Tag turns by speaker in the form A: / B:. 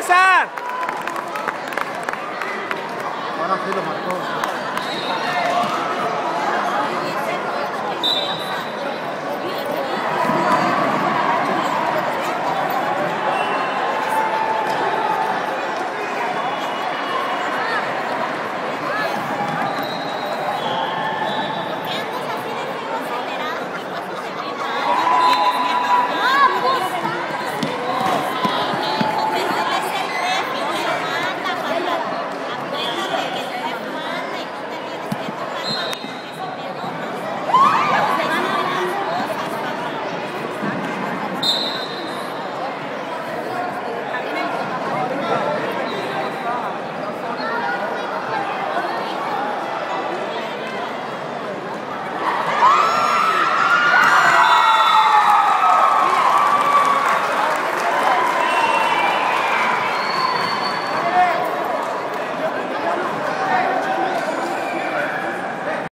A: César!
B: Ahora sí lo marcó.